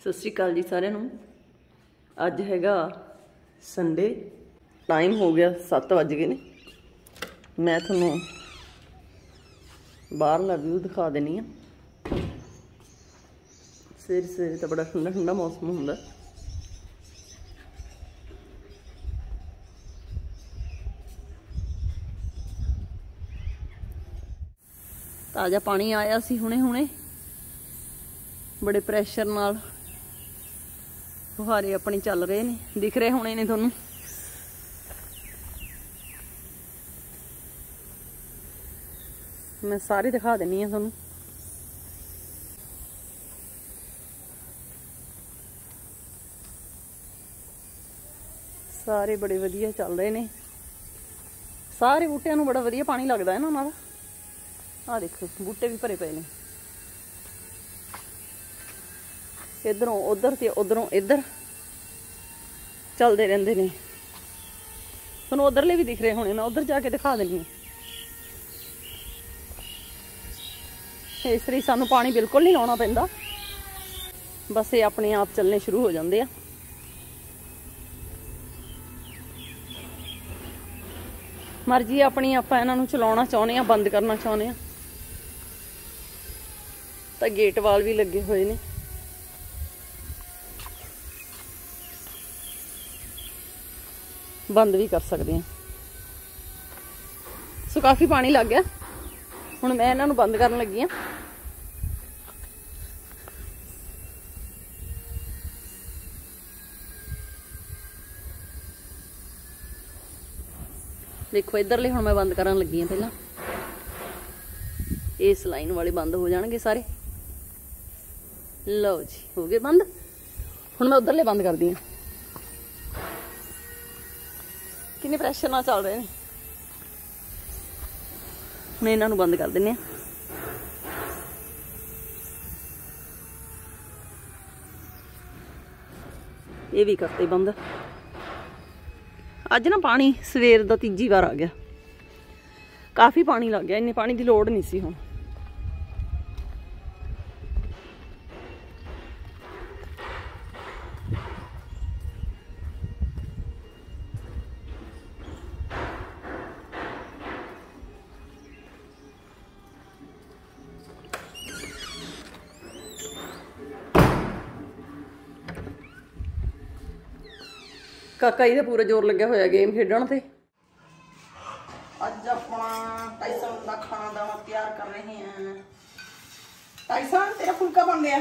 ਸਤਿ ਸ਼੍ਰੀ ਅਕਾਲ ਜੀ ਸਾਰਿਆਂ ਨੂੰ। ਅੱਜ ਹੈਗਾ ਸੰਡੇ ਟਾਈਮ ਹੋ ਗਿਆ 7 ਵਜ ਗਏ ਨੇ। ਮੈਂ ਤੁਹਾਨੂੰ ਬਾਹਰਲਾ ਵਿਊ ਦਿਖਾ ਦੇਣੀ ਆ। ਸਵੇਰੇ ਸਵੇਰੇ ਤਾਂ ਬੜਾ ਠੰਡਾ ਠੰਡਾ ਮੌਸਮ ਹੁੰਦਾ। ਤਾਜ਼ਾ ਪਾਣੀ ਆਇਆ ਸੀ ਹੁਣੇ ਹੁਣੇ। ਬੜੇ ਪ੍ਰੈਸ਼ਰ ਨਾਲ ਫੁਹਾਰੇ ਆਪਣੇ ਚੱਲ ਰਹੇ ਨੇ, ਦਿਖ ਰਹੇ ਹੋਣੇ ਨੇ ਤੁਹਾਨੂੰ। ਮੈਂ ਸਾਰੇ ਦਿਖਾ ਦਿੰਨੀ ਆ ਤੁਹਾਨੂੰ। ਸਾਰੇ ਬੜੇ ਵਧੀਆ ਚੱਲ ਰਹੇ ਨੇ। ਸਾਰੇ ਬੂਟਿਆਂ ਨੂੰ ਬੜਾ ਵਧੀਆ ਪਾਣੀ ਲੱਗਦਾ ਹੈ ਨਾ ਉਹਨਾਂ ਦਾ। ਆਹ ਦੇਖੋ, ਬੂਟੇ ਵੀ ਭਰੇ ਪਏ ਨੇ। ਇਧਰੋਂ ਉਧਰ ਤੇ ਉਧਰੋਂ ਇੱਧਰ ਚੱਲਦੇ ਰਹਿੰਦੇ ਨੇ। ਤੁਹਾਨੂੰ ਉਧਰਲੇ ਵੀ ਦਿਖ ਰਹੇ ਹੋਣੇ, ਮੈਂ ਉਧਰ ਜਾ ਕੇ ਦਿਖਾ ਦਿੰਨੀ ਹਾਂ। ਇਸ ਲਈ ਸਾਨੂੰ ਪਾਣੀ ਬਿਲਕੁਲ ਨਹੀਂ ਲਾਉਣਾ ਪੈਂਦਾ। ਬਸ ਇਹ ਆਪਣੇ ਆਪ ਚੱਲਣੇ ਸ਼ੁਰੂ ਹੋ ਜਾਂਦੇ ਆ। ਮਰਜ਼ੀ ਆਪਣੀ ਆਪਾਂ ਇਹਨਾਂ ਨੂੰ ਚਲਾਉਣਾ ਚਾਹੁੰਦੇ ਆ ਬੰਦ ਕਰਨਾ ਚਾਹੁੰਦੇ ਆ ਤਾਂ ਗੇਟ ਵਾਲ ਵੀ ਲੱਗੇ ਹੋਏ ਨੇ। ਬੰਦ ਵੀ ਕਰ ਸਕਦੇ ਹਾਂ। ਸੋ ਕਾਫੀ ਪਾਣੀ ਲੱਗ ਗਿਆ। ਹੁਣ ਮੈਂ ਇਹਨਾਂ ਨੂੰ ਬੰਦ ਕਰਨ ਲੱਗੀ ਹਾਂ। ਦੇਖੋ, ਇਧਰਲੇ ਹੁਣ ਮੈਂ ਬੰਦ ਕਰਨ ਲੱਗੀ ਹਾਂ ਪਹਿਲਾਂ। ਇਸ ਲਾਈਨ ਵਾਲੇ ਬੰਦ ਹੋ ਜਾਣਗੇ ਸਾਰੇ। ਲਓ ਜੀ, ਹੋ ਗਏ ਬੰਦ। ਹੁਣ ਮੈਂ ਉਧਰਲੇ ਬੰਦ ਕਰਦੀ ਹਾਂ। ਪ੍ਰੈਸ਼ਰ ਨਾਲ ਚੱਲ ਰਹੇ ਨੇ। ਹੁਣ ਇਹਨਾਂ ਨੂੰ ਬੰਦ ਕਰ ਦਿੰਨੇ ਆ। ਇਹ ਵੀ ਕਰਤੇ ਬੰਦ। ਅੱਜ ਨਾ ਪਾਣੀ ਸਵੇਰ ਦਾ ਤੀਜੀ ਵਾਰ ਆ ਗਿਆ। ਕਾਫੀ ਪਾਣੀ ਲੱਗ ਗਿਆ, ਇੰਨੇ ਪਾਣੀ ਦੀ ਲੋੜ ਨਹੀਂ ਸੀ ਹੁਣ। ਕਾਕਾ ਇਹਦਾ ਪੂਰਾ ਜ਼ੋਰ ਲੱਗਿਆ ਹੋਇਆ ਗੇਮ ਖੇਡਣ ਤੇ। ਅੱਜ ਆਪਣਾ ਟਾਈਸਨ ਦਾ ਖਾਣਾ ਦਾਣਾ ਤਿਆਰ ਕਰ ਰਹੇ ਹਾਂ। ਟਾਈਸਨ ਤੇਰਾ ਫੁਲਕਾ ਬਣ ਗਿਆ।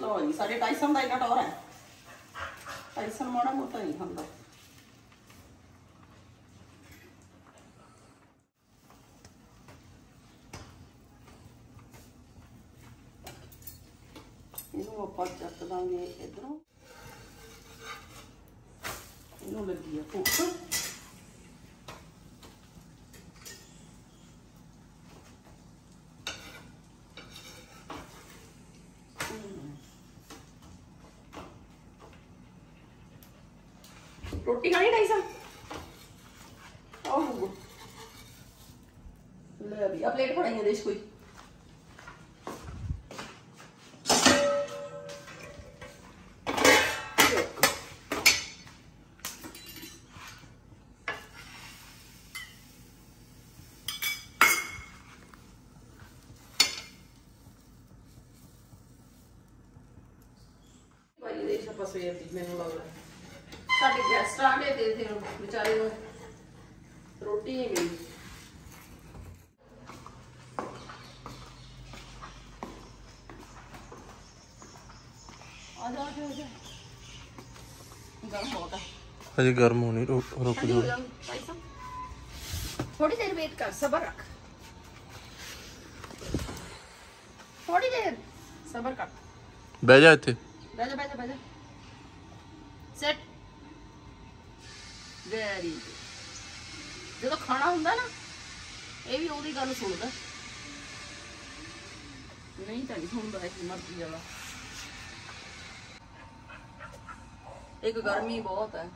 ਲੋ ਜੀ, ਸਾਡੇ ਟਾਈਸਨ ਦਾ ਇਹਨਾਂ ਟੌਰ ਹੈ। ਟਾਈਸਨ ਮਾੜਾ ਮੋਟਾ ਨਹੀਂ ਖਾਂਦਾ। ਇਹਨੂੰ ਆਪਾਂ ਚੱਕ ਦਾਂਗੇ ਇਧਰੋਂ। ਇਹਨੂੰ ਲੱਗੀ ਆ ਭੁੱਖ ਰੋਟੀ ਖਾਣੀ ਢਾਈ ਸਾ ਆਹ ਲੈ ਵੀ ਆ ਪਲੇਟ ਫੜਾਈਆਂ ਦੇਸ਼ ਕੋਈ ਭਾਈ ਦੇ ਸ਼ਪਾ ਸਵੇਰ ਦੀ ਮੈਨੂੰ ਲੱਗਦਾ। ਸਾਡੇ ਗੈਸਟ ਆ ਗਏ ਤੇ ਫਿਰ ਵਿਚਾਰੇ ਨੂੰ। ਰੋਟੀ ਨਹੀਂ ਮਿਲੀ। ਆ ਜਾ ਆ ਜਾ, ਆ ਜਾ ਗਰਮ ਬਹੁਤ ਆ। ਹਜੇ ਗਰਮ ਹੋਣੀ ਰੁਕ ਰੁਕ ਜਾ ਥੋੜੀ ਦੇਰ ਵੇਟ ਕਰ ਸਬਰ ਰੱਖ। ਥੋੜੀ ਦੇਰ ਸਬਰ ਕਰ। ਬਹਿ ਜਾ ਇੱਥੇ। ਬਹਿ ਜਾ ਬਹਿ ਜਾ ਬਹਿ ਜਾ ਸੈਟ ਵੈਰੀ ਜਦੋਂ ਖਾਣਾ ਹੁੰਦਾ ਨਾ, ਇਹ ਵੀ ਉਹਦੀ ਗੱਲ ਸੁਣਦਾ ਨਹੀਂ ਤਾਂ ਨਹੀਂ ਸੁਣਦਾ ਇਹ ਮਰਜ਼ੀ ਵਾਲਾ ਇੱਕ ਗਰਮੀ ਬਹੁਤ ਹੈ।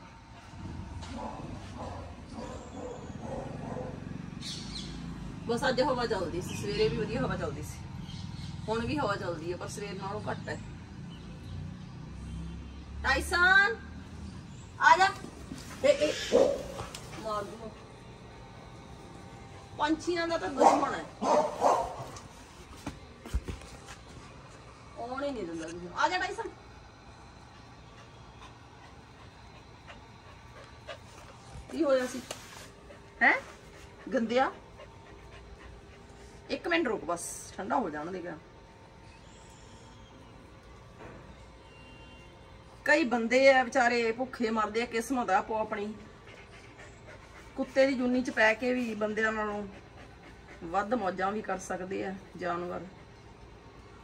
ਬਸ ਅੱਜ ਹਵਾ ਚੱਲਦੀ ਸੀ, ਸਵੇਰੇ ਵੀ ਵਧੀਆ ਹਵਾ ਚੱਲਦੀ ਸੀ। ਹੁਣ ਵੀ ਹਵਾ ਚੱਲਦੀ ਹੈ, ਪਰ ਸਵੇਰ ਨਾਲੋਂ ਘੱਟ ਹੈ। ਟਾਈਸਨ ਆ ਜਾ ਏ ਮਾਰ ਦੂੰ ਪੰਛੀਆਂ ਦਾ ਤਾਂ ਦੁਸ਼ਮਣ ਹੈ ਆਉਣ ਹੀ ਨਹੀਂ ਦਿੰਦਾ ਆ ਜਾ ਟਾਈਸਨ ਕੀ ਹੋਇਆ ਸੀ ਹੈ ਗੰਦਿਆ ਇੱਕ ਮਿੰਟ ਰੁਕ ਬਸ ਠੰਡਾ ਹੋ ਜਾਣ ਦੇਗਾ ਕਈ ਬੰਦੇ ਆ ਵਿਚਾਰੇ ਭੁੱਖੇ ਮਰਦੇ ਆ ਕਿਸਮਤ ਆ ਆਪੋ ਆਪਣੀ। ਕੁੱਤੇ ਦੀ ਜੁੰਨੀ ਚ ਪੈ ਕੇ ਵੀ ਬੰਦਿਆਂ ਨਾਲੋਂ ਵੱਧ ਮੌਜਾਂ ਵੀ ਕਰ ਸਕਦੇ ਆ ਜਾਨਵਰ।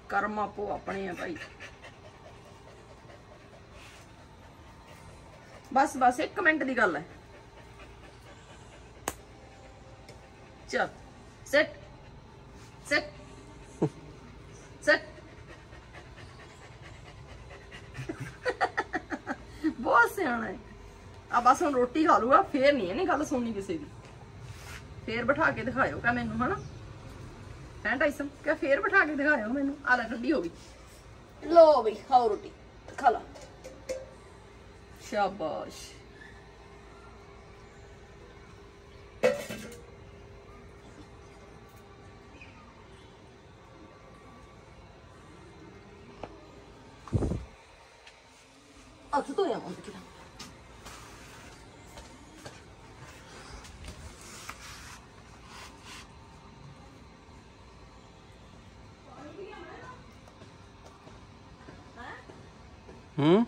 ਕਰਮ ਆਪੋ ਆਪਣੇ ਆ ਭਾਈ। ਬਸ ਬਸ 1 ਮਿੰਟ ਦੀ ਗੱਲ ਹੈ। ਚਲ ਸਿੱਟ ਸੈਟ ਬਹੁਤ ਸਿਆਣਾ ਹੈ। ਆ ਬਸ ਹੁਣ ਰੋਟੀ ਖਾ ਲੂਗਾ ਫੇਰ ਨਹੀਂ ਇਹਨੇ ਗੱਲ ਸੁਣਨੀ ਕਿਸੇ ਦੀ। ਫੇਰ ਬਿਠਾ ਕੇ ਦਿਖਾਇਓ ਕਾ ਮੈਨੂੰ ਹਨਾ? ਹੈ ਟਾਈਸਨ? ਕਹ ਫੇਰ ਬਿਠਾ ਕੇ ਦਿਖਾਇਓ ਮੈਨੂੰ? ਆ ਲੈ ਠੰਡੀ ਹੋ ਗਈ। ਲੋ ਬਈ ਖਾਓ ਰੋਟੀ ਖਾ ਲਾ। ਸ਼ਾਬਾਸ਼। ਹੱਥ ਧੋਇਆ ਮੰਨ ਕੇ ਹੂੰ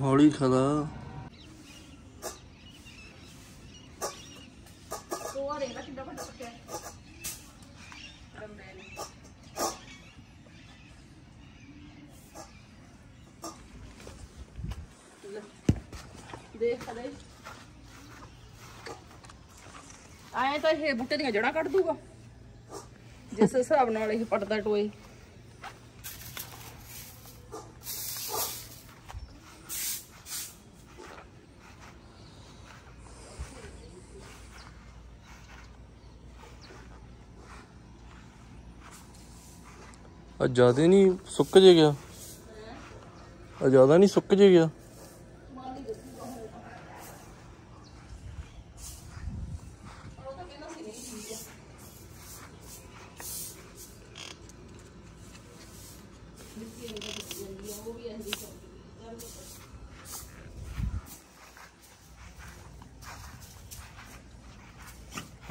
ਹੌਲੀ ਖਲਾ ਤੋਆ ਦੇਖ ਲੈ ਕਿੰਨਾ ਵੱਡਾ ਪੱਕਿਆ ਗੰਦੇ ਨੇ ਲੈ, ਦੇਖ ਕਦੇ ਆਏ ਤਾਂ ਇਹ ਬੂਟੇ ਦੀਆਂ ਜੜਾਂ ਕੱਢ ਦੂਗਾ। ਜਿਸ ਹਿਸਾਬ ਨਾਲ ਇਹ ਪੱਟਦਾ ਟੋਏ। ਆ ਜ਼ਿਆਦਾ ਨਹੀਂ ਸੁੱਕ ਜੇ ਗਿਆ। ਆ ਜ਼ਿਆਦਾ ਨਹੀਂ ਸੁੱਕ ਜੇ ਗਿਆ।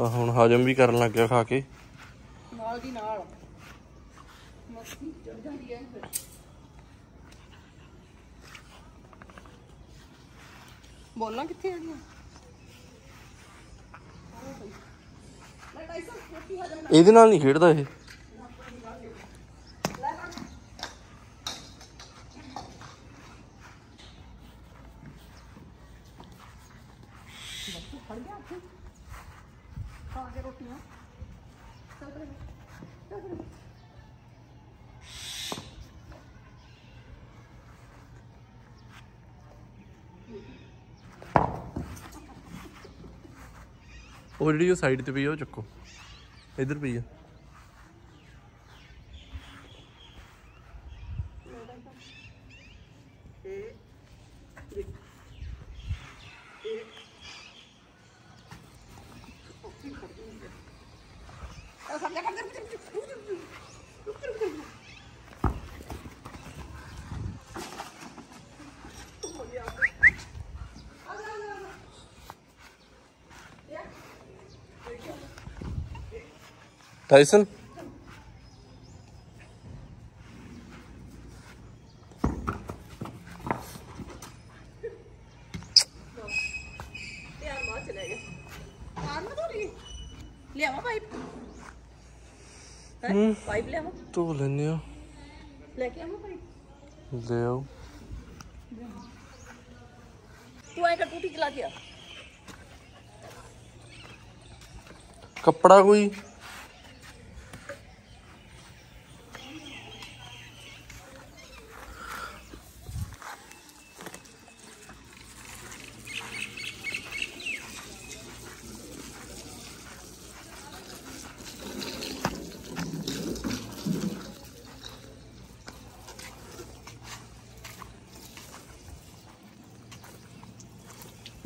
ਆ ਹੁਣ ਹਜਮ ਵੀ ਕਰਨ ਲੱਗ ਗਿਆ ਖਾ ਕੇ। ਨਾਲ ਦੀ ਨਾਲ। ਮੱਖੀ ਚੜ ਜਾਂਦੀ ਹੈ ਫਿਰ। ਬੋਲਾਂ ਕਿੱਥੇ ਆ ਕਰ ਇਹਦੇ ਨਾਲ ਨਹੀਂ ਖੇਡਦਾ ਇਹ ਫੜ ਗਿਆ ਹੱਥ ਖਾ ਕੇ ਰੋਟੀਆਂ ਚੱਲ ਕਰ ਚੱਲ ਕਰ ਉਹ ਜਿਹੜੀ ਉਹ ਸਾਈਡ ਤੇ ਪਈ ਆ ਉਹ ਚੱਕੋ। ਇੱਧਰ ਪਈ ਆ। ਇਹ ਕਰ ਤੋੜੀ ਲਿਆਵਾ ਪਾਈਪ ਹੈ ਪਾਈਪ ਲਿਆਵਾ ਧੋ ਲੈਨੇ ਆ ਲੈ ਕੇ ਆਵਾਂ ਪਾਈਪ ਲੈ ਆਓ ਤੂੰ ਆਏ ਕਰ ਟੂਟੀ ਚਲਾ ਕੇ ਆ ਕੱਪੜਾ ਕੋਈ?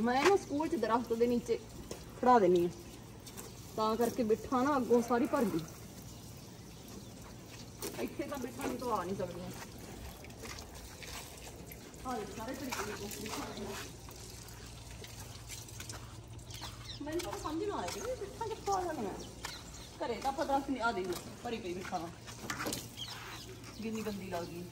ਮੈਂ ਨਾ ਸਕੂਲ 'ਚ ਦਰਖਤ ਦੇ ਨੀਚੇ ਖੜਾ ਦੇਣੀ ਆ ਤਾਂ ਕਰਕੇ ਬਿੱਠਾ ਨਾ ਅੱਗੋਂ ਸਾਰੀ ਭਰ ਗਈ। ਇੱਥੇ ਤਾਂ ਬਿੱਠਾ ਨਹੀਂ ਤੋਂ ਆ ਨਹੀਂ ਸਕਦੀਆਂ। ਹਾਂ ਸਾਰੇ ਤਰੀਕੇ ਦੇ ਬਿੱਠਾ ਮੈਨੂੰ ਤਾਂ ਸਮਝ ਨਾ ਆਇਆ ਕਿ ਬਿੱਠਾ ਕਿੱਥੋਂ ਆ ਜਾਣਾ ਘਰੇ ਤਾਂ ਪਤਾ ਨਹੀਂ ਆ ਦੇ ਭਰੀ ਪਈ ਬਿੱਠਾ। ਕਿੰਨੀ ਗੰਦੀ ਲੱਗਦੀ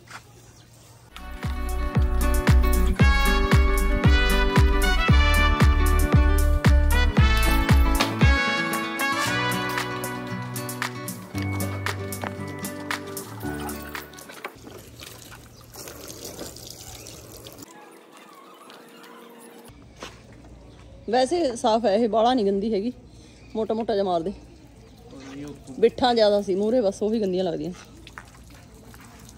ਵੈਸੇ ਸਾਫ਼ ਹੈ, ਇਹ ਬਾਲਾ ਨਹੀਂ ਗੰਦੀ ਹੈਗੀ, ਮੋਟਾ ਮੋਟਾ ਜਿਹਾ ਮਾਰ ਦੇ ਬਿੱਠਾਂ ਜ਼ਿਆਦਾ ਸੀ ਮੂਰੇ ਬਸ ਉਹ ਵੀ ਗੰਦੀਆਂ ਲੱਗਦੀਆਂ।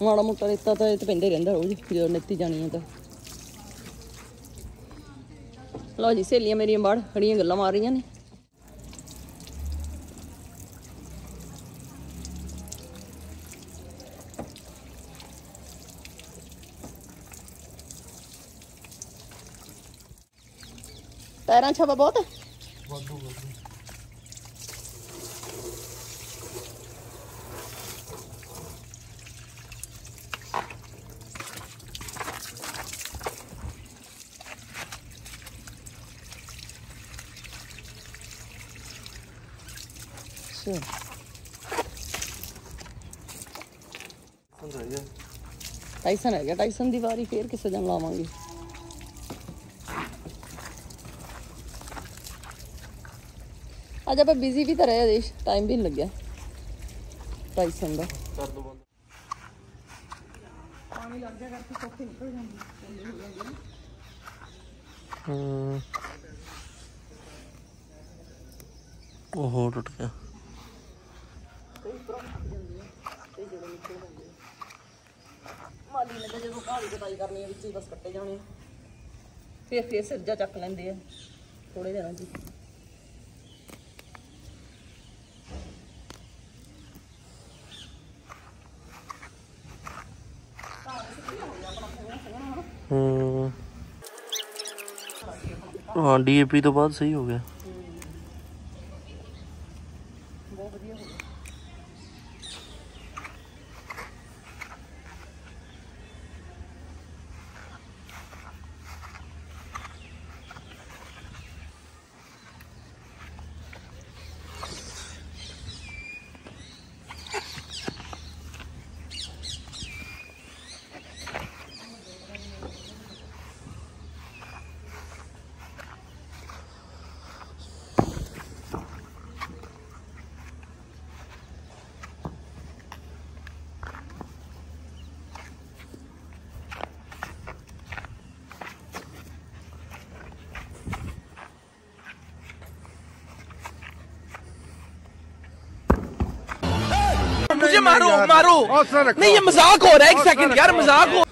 ਮਾੜਾ ਮੋਟਾ ਰੇਤਾ ਤਾਂ ਇਹ ਤੇ ਪੈਂਦਾ ਹੀ ਰਹਿੰਦਾ ਰੋਜ਼ ਜਦੋਂ ਨਿੱਤੀ ਜਾਣੀ ਹੈ ਤਾਂ। ਲਓ ਜੀ, ਸਹੇਲੀਆਂ ਮੇਰੀਆਂ ਬਾੜ ਖੜੀਆਂ ਗੱਲਾਂ ਮਾਰ ਰਹੀਆਂ ਨੇ। 'ਚ ਹਵਾ ਬਹੁਤ ਹੈ ਟਾਈਸਨ ਹੈ ਗਿਆ ਟਾਈਸਨ ਦੀ ਵਾਰੀ ਫੇਰ ਕਿਸੇ ਦਿਨ ਲਾਵਾਂਗੇ। ਅੱਜ ਆਪਾਂ ਬਿਜ਼ੀ ਵੀ ਤਾਂ ਰਹੇ ਦੇਸ਼ ਟਾਈਮ ਵੀ ਨਹੀਂ ਲੱਗਿਆ। ਟਾਈਸਨ ਦਾ ਕਰ ਦੋ ਬੰਦ ਪਾਣੀ ਲੱਗ ਗਿਆ ਕਰਕੇ ਕੋਠੇ ਨਿਕਲ ਜਾਂਦੀ ਹੂੰ। ਉਹ ਟੁੱਟ ਗਿਆ। ਮਾਲੀ ਨੇ ਤਾਂ ਜਦੋਂ ਘਾਹ ਦੀ ਕਟਾਈ ਕਰਨੀ ਹੈ ਵਿੱਚ ਹੀ ਬਸ ਕੱਟੇ ਜਾਣੇ। ਫਿਰ ਫਿਰ ਸਿਰਜਾ ਚੱਕ ਲੈਂਦੇ ਆ। ਥੋੜੇ ਦਿਨਾਂ 'ਚ ਹੀ। ਹੂੰ ਹਾਂ ਡੀਏਪੀ ਤੋਂ ਬਾਅਦ ਸਹੀ ਹੋ ਗਿਆ मारो मारो नहीं ये मजाक हो रहा है एक सेकंड यार मजाक हो